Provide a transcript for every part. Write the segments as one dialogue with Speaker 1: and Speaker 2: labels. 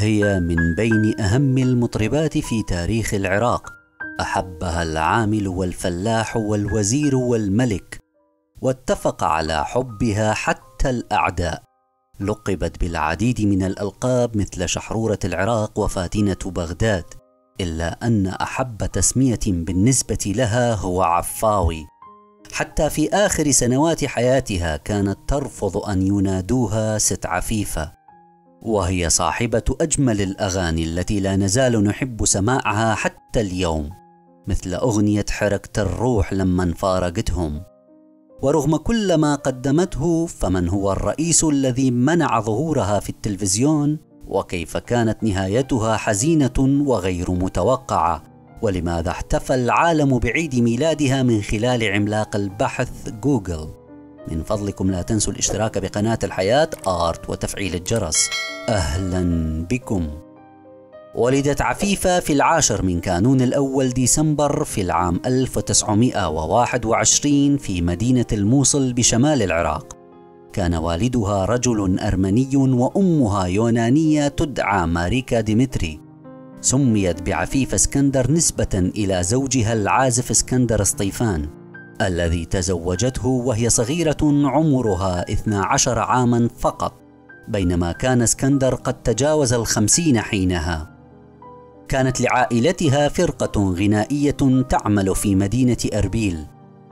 Speaker 1: هي من بين أهم المطربات في تاريخ العراق أحبها العامل والفلاح والوزير والملك واتفق على حبها حتى الأعداء. لقبت بالعديد من الألقاب مثل شحرورة العراق وفاتنة بغداد إلا أن أحب تسمية بالنسبة لها هو عفاوي. حتى في آخر سنوات حياتها كانت ترفض أن ينادوها ست عفيفه وهي صاحبة أجمل الأغاني التي لا نزال نحب سماعها حتى اليوم مثل أغنية حركة الروح لمن فارقتهم ورغم كل ما قدمته فمن هو الرئيس الذي منع ظهورها في التلفزيون؟ وكيف كانت نهايتها حزينة وغير متوقعة؟ ولماذا احتفى العالم بعيد ميلادها من خلال عملاق البحث جوجل؟ من فضلكم لا تنسوا الاشتراك بقناة الحياة آرت وتفعيل الجرس أهلا بكم ولدت عفيفة في العاشر من كانون الأول ديسمبر في العام 1921 في مدينة الموصل بشمال العراق. كان والدها رجل أرمني وأمها يونانية تدعى ماريكا ديمتري. سميت بعفيفة اسكندر نسبة إلى زوجها العازف اسكندر سطيفان الذي تزوجته وهي صغيرة عمرها 12 عاما فقط بينما كان اسكندر قد تجاوز الخمسين حينها. كانت لعائلتها فرقة غنائية تعمل في مدينة أربيل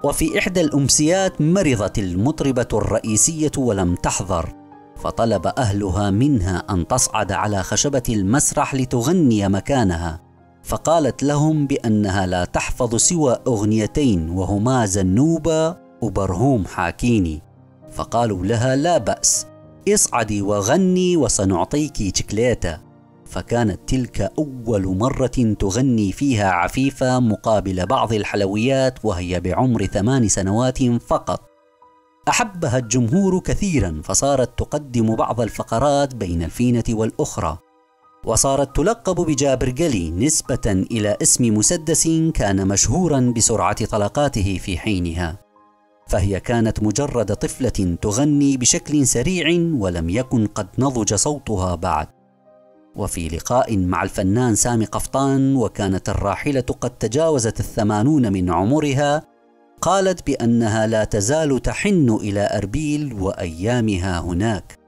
Speaker 1: وفي إحدى الأمسيات مرضت المطربة الرئيسية ولم تحضر فطلب أهلها منها أن تصعد على خشبة المسرح لتغني مكانها. فقالت لهم بأنها لا تحفظ سوى أغنيتين وهما زنوبة وبرهوم حاكيني. فقالوا لها لا بأس اصعدي وغني وسنعطيك شكليته فكانت تلك أول مرة تغني فيها عفيفة مقابل بعض الحلويات وهي بعمر ثمان سنوات فقط. أحبها الجمهور كثيرا فصارت تقدم بعض الفقرات بين الفينة والأخرى. وصارت تلقب بجابرجلي نسبة إلى اسم مسدس كان مشهورا بسرعة طلقاته في حينها. فهي كانت مجرد طفلة تغني بشكل سريع ولم يكن قد نضج صوتها بعد. وفي لقاء مع الفنان سامي قفطان وكانت الراحلة قد تجاوزت الثمانون من عمرها قالت بأنها لا تزال تحن إلى أربيل وأيامها هناك.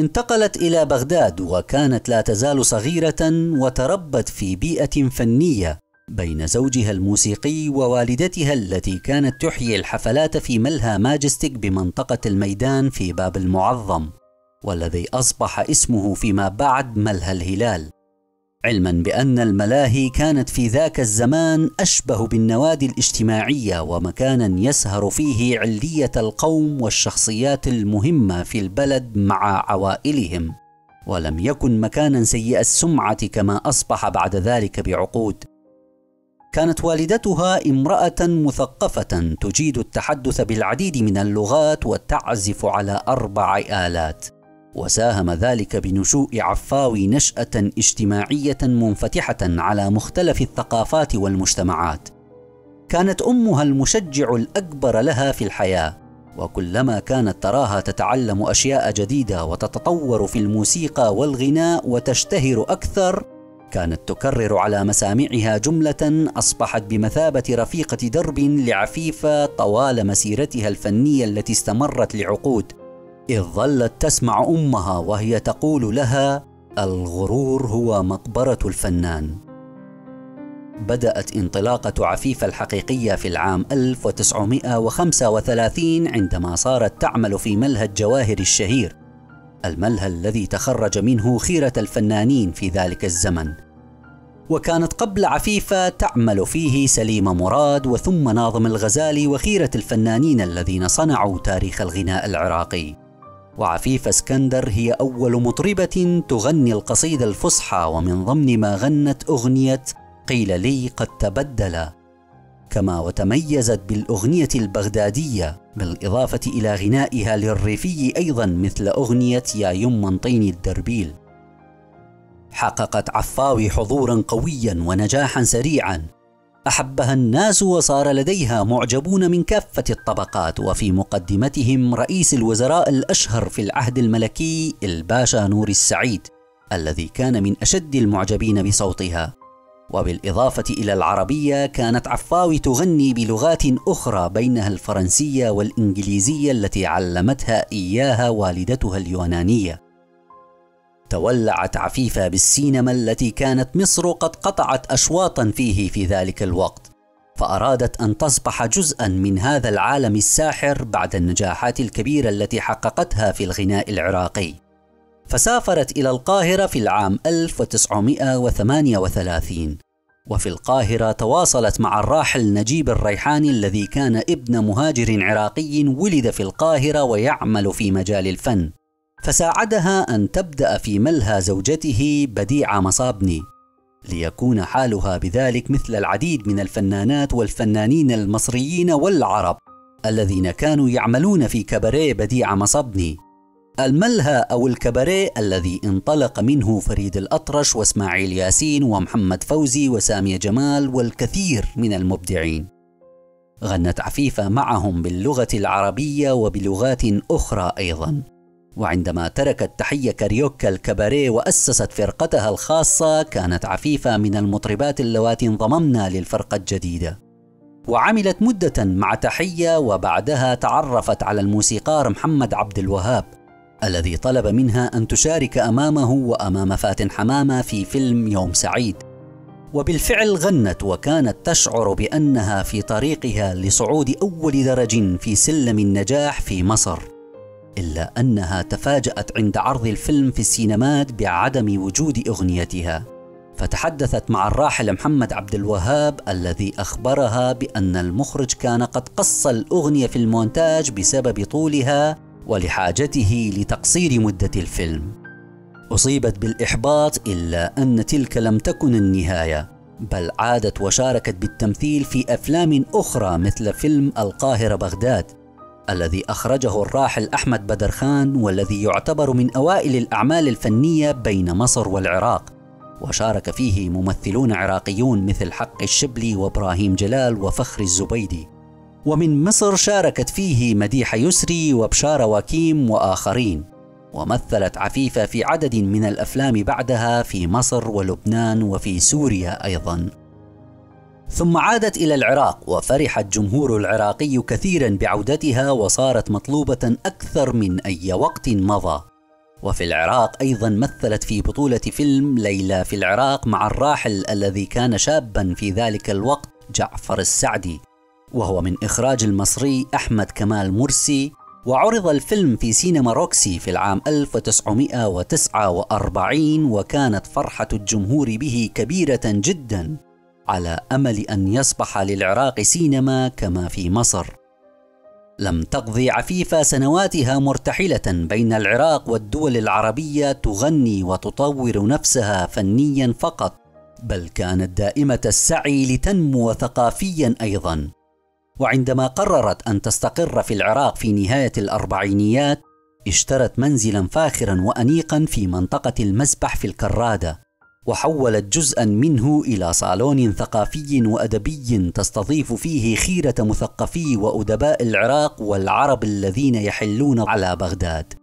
Speaker 1: انتقلت إلى بغداد وكانت لا تزال صغيرة وتربت في بيئة فنية بين زوجها الموسيقي ووالدتها التي كانت تحيي الحفلات في ملهى ماجستيك بمنطقة الميدان في باب المعظم والذي أصبح اسمه فيما بعد ملهى الهلال. علما بأن الملاهي كانت في ذاك الزمان أشبه بالنوادي الاجتماعية ومكانا يسهر فيه علية القوم والشخصيات المهمة في البلد مع عوائلهم ولم يكن مكانا سيء السمعة كما أصبح بعد ذلك بعقود. كانت والدتها امرأة مثقفة تجيد التحدث بالعديد من اللغات وتعزف على أربع آلات. وساهم ذلك بنشوء عفاوي نشأة اجتماعية منفتحة على مختلف الثقافات والمجتمعات. كانت أمها المشجع الأكبر لها في الحياة وكلما كانت تراها تتعلم أشياء جديدة وتتطور في الموسيقى والغناء وتشتهر أكثر كانت تكرر على مسامعها جملة أصبحت بمثابة رفيقة درب لعفيفة طوال مسيرتها الفنية التي استمرت لعقود. إذ ظلت تسمع أمها وهي تقول لها الغرور هو مقبرة الفنان. بدأت انطلاقة عفيفة الحقيقية في العام 1935 عندما صارت تعمل في ملهى الجواهر الشهير الملهى الذي تخرج منه خيرة الفنانين في ذلك الزمن. وكانت قبل عفيفة تعمل فيه سليم مراد وثم ناظم الغزالي وخيرة الفنانين الذين صنعوا تاريخ الغناء العراقي. وعفيفة اسكندر هي أول مطربة تغني القصيدة الفصحى ومن ضمن ما غنت أغنية قيل لي قد تبدل. كما وتميزت بالأغنية البغدادية بالإضافة إلى غنائها للريفي أيضا مثل أغنية يا يم طين الدربيل. حققت عفاوي حضورا قويا ونجاحا سريعا. أحبها الناس وصار لديها معجبون من كافة الطبقات وفي مقدمتهم رئيس الوزراء الأشهر في العهد الملكي الباشا نور السعيد الذي كان من أشد المعجبين بصوتها. وبالإضافة إلى العربية كانت عفاوي تغني بلغات أخرى بينها الفرنسية والإنجليزية التي علمتها إياها والدتها اليونانية. تولعت عفيفة بالسينما التي كانت مصر قد قطعت أشواطا فيه في ذلك الوقت. فأرادت أن تصبح جزءا من هذا العالم الساحر بعد النجاحات الكبيرة التي حققتها في الغناء العراقي. فسافرت إلى القاهرة في العام 1938 وفي القاهرة تواصلت مع الراحل نجيب الريحاني الذي كان ابن مهاجر عراقي ولد في القاهرة ويعمل في مجال الفن. فساعدها أن تبدأ في ملهى زوجته بديعة مصابني ليكون حالها بذلك مثل العديد من الفنانات والفنانين المصريين والعرب الذين كانوا يعملون في كباريه بديعة مصبني الملهى أو الكباريه الذي انطلق منه فريد الأطرش وإسماعيل ياسين ومحمد فوزي وسامية جمال والكثير من المبدعين. غنت عفيفة معهم باللغة العربية وبلغات أخرى أيضاً. وعندما تركت تحية كاريوكا الكباريه وأسست فرقتها الخاصة كانت عفيفة من المطربات اللواتي انضممنا للفرقة الجديدة. وعملت مدة مع تحية وبعدها تعرفت على الموسيقار محمد عبد الوهاب الذي طلب منها أن تشارك أمامه وأمام فاتن حمامة في فيلم يوم سعيد. وبالفعل غنت وكانت تشعر بأنها في طريقها لصعود أول درج في سلم النجاح في مصر. إلا أنها تفاجأت عند عرض الفيلم في السينمات بعدم وجود أغنيتها. فتحدثت مع الراحل محمد عبد الوهاب الذي أخبرها بأن المخرج كان قد قص الأغنية في المونتاج بسبب طولها ولحاجته لتقصير مدة الفيلم. أصيبت بالإحباط إلا أن تلك لم تكن النهاية بل عادت وشاركت بالتمثيل في أفلام أخرى مثل فيلم القاهرة بغداد. الذي أخرجه الراحل أحمد بدر خان والذي يعتبر من أوائل الأعمال الفنية بين مصر والعراق. وشارك فيه ممثلون عراقيون مثل حق الشبلي وإبراهيم جلال وفخر الزبيدي. ومن مصر شاركت فيه مديحة يسري وبشارة وكيم وآخرين. ومثلت عفيفة في عدد من الأفلام بعدها في مصر ولبنان وفي سوريا أيضاً. ثم عادت إلى العراق وفرح الجمهور العراقي كثيرا بعودتها وصارت مطلوبة أكثر من أي وقت مضى. وفي العراق أيضا مثلت في بطولة فيلم ليلى في العراق مع الراحل الذي كان شابا في ذلك الوقت جعفر السعدي. وهو من إخراج المصري أحمد كمال مرسي وعرض الفيلم في سينما روكسي في العام 1949 وكانت فرحة الجمهور به كبيرة جدا. على أمل أن يصبح للعراق سينما كما في مصر. لم تقضي عفيفه سنواتها مرتحلة بين العراق والدول العربية تغني وتطور نفسها فنيا فقط بل كانت دائمة السعي لتنمو ثقافيا أيضا. وعندما قررت أن تستقر في العراق في نهاية الأربعينيات اشترت منزلا فاخرا وانيقا في منطقة المسبح في الكرادة. وحولت جزءا منه إلى صالون ثقافي وأدبي تستضيف فيه خيرة مثقفي وأدباء العراق والعرب الذين يحلون على بغداد.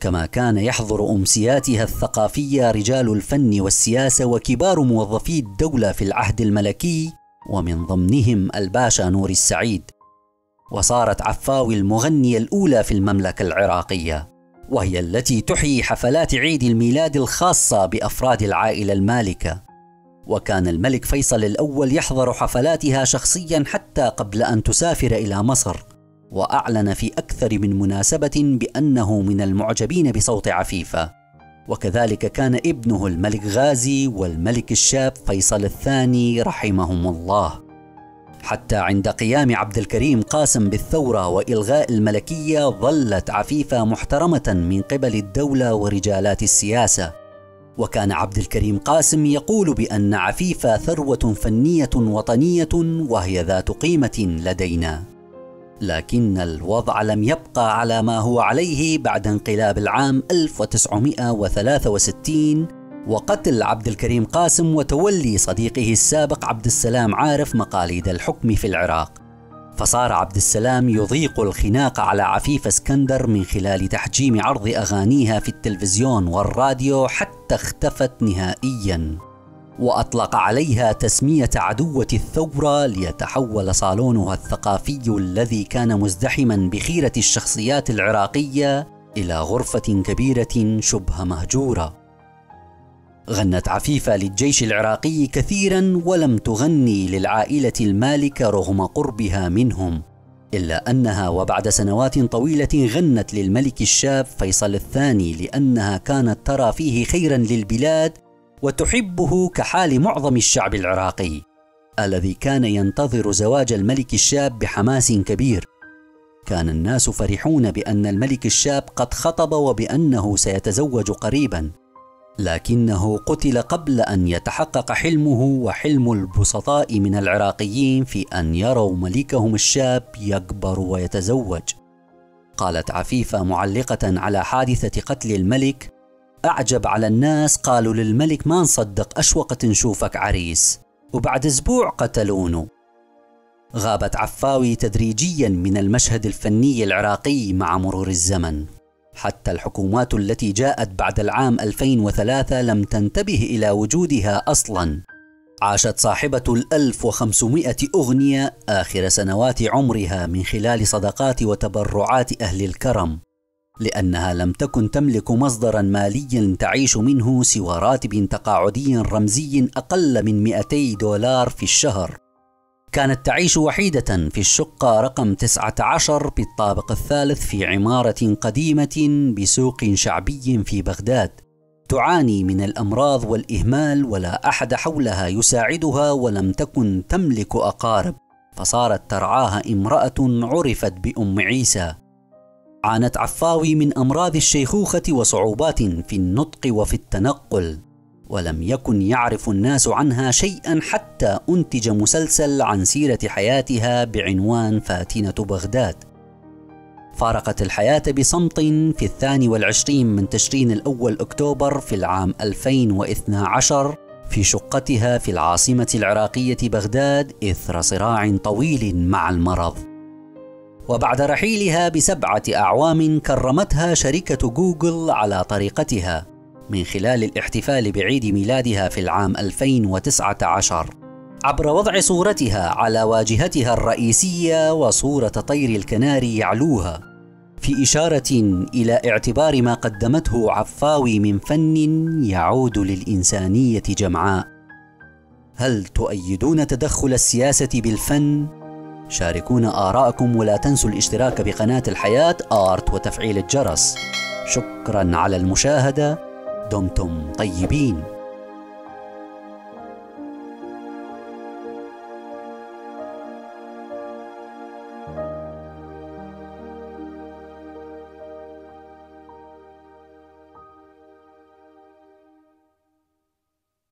Speaker 1: كما كان يحضر أمسياتها الثقافية رجال الفن والسياسة وكبار موظفي الدولة في العهد الملكي ومن ضمنهم الباشا نور السعيد. وصارت عفاوي المغنية الأولى في المملكة العراقية. وهي التي تحيي حفلات عيد الميلاد الخاصة بأفراد العائلة المالكة. وكان الملك فيصل الأول يحضر حفلاتها شخصيا حتى قبل أن تسافر إلى مصر وأعلن في أكثر من مناسبة بأنه من المعجبين بصوت عفيفة. وكذلك كان ابنه الملك غازي والملك الشاب فيصل الثاني رحمهم الله. حتى عند قيام عبد الكريم قاسم بالثورة وإلغاء الملكية ظلت عفيفة محترمة من قبل الدولة ورجالات السياسة. وكان عبد الكريم قاسم يقول بأن عفيفة ثروة فنية وطنية وهي ذات قيمة لدينا. لكن الوضع لم يبقى على ما هو عليه بعد انقلاب العام 1963 وقتل عبد الكريم قاسم وتولي صديقه السابق عبد السلام عارف مقاليد الحكم في العراق. فصار عبد السلام يضيق الخناق على عفيف اسكندر من خلال تحجيم عرض أغانيها في التلفزيون والراديو حتى اختفت نهائيا. وأطلق عليها تسمية عدوة الثورة ليتحول صالونها الثقافي الذي كان مزدحما بخيرة الشخصيات العراقية إلى غرفة كبيرة شبه مهجورة. غنت عفيفة للجيش العراقي كثيرا ولم تغني للعائلة المالكة رغم قربها منهم إلا أنها وبعد سنوات طويلة غنت للملك الشاب فيصل الثاني لأنها كانت ترى فيه خيرا للبلاد وتحبه كحال معظم الشعب العراقي الذي كان ينتظر زواج الملك الشاب بحماس كبير. كان الناس فرحون بأن الملك الشاب قد خطب وبأنه سيتزوج قريبا. لكنه قتل قبل أن يتحقق حلمه وحلم البسطاء من العراقيين في أن يروا ملكهم الشاب يكبر ويتزوج. قالت عفيفة معلقة على حادثة قتل الملك أعجب على الناس قالوا للملك ما نصدق أشوقة نشوفك عريس. وبعد أسبوع قتلونه. غابت عفاوي تدريجيا من المشهد الفني العراقي مع مرور الزمن. حتى الحكومات التي جاءت بعد العام 2003 لم تنتبه إلى وجودها أصلا. عاشت صاحبة الألف وخمسمائة أغنية آخر سنوات عمرها من خلال صدقات وتبرعات أهل الكرم لأنها لم تكن تملك مصدرا ماليا تعيش منه سوى راتب تقاعدي رمزي أقل من 200 دولار في الشهر. كانت تعيش وحيدة في الشقة رقم 19 بالطابق الثالث في عمارة قديمة بسوق شعبي في بغداد. تعاني من الأمراض والإهمال ولا أحد حولها يساعدها ولم تكن تملك أقارب فصارت ترعاها امرأة عرفت بأم عيسى. عانت عفاوي من أمراض الشيخوخة وصعوبات في النطق وفي التنقل. ولم يكن يعرف الناس عنها شيئا حتى أنتج مسلسل عن سيرة حياتها بعنوان فاتنة بغداد. فارقت الحياة بصمت في الثاني والعشرين من تشرين الأول أكتوبر في العام 2012 في شقتها في العاصمة العراقية بغداد إثر صراع طويل مع المرض. وبعد رحيلها بسبعة أعوام كرمتها شركة جوجل على طريقتها. من خلال الاحتفال بعيد ميلادها في العام 2019 عبر وضع صورتها على واجهتها الرئيسية وصورة طير الكناري يعلوها في إشارة إلى اعتبار ما قدمته عفاوي من فن يعود للإنسانية جمعاء. هل تؤيدون تدخل السياسة بالفن؟ شاركونا آراءكم ولا تنسوا الاشتراك بقناة الحياة آرت وتفعيل الجرس. شكرا على المشاهدة. دمتم طيبين.